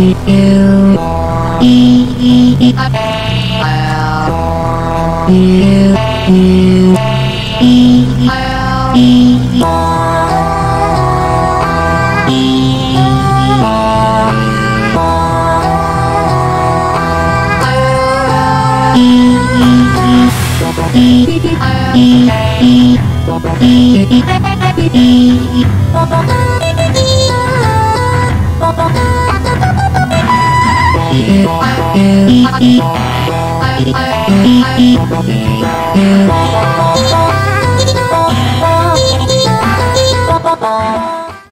E Yeah.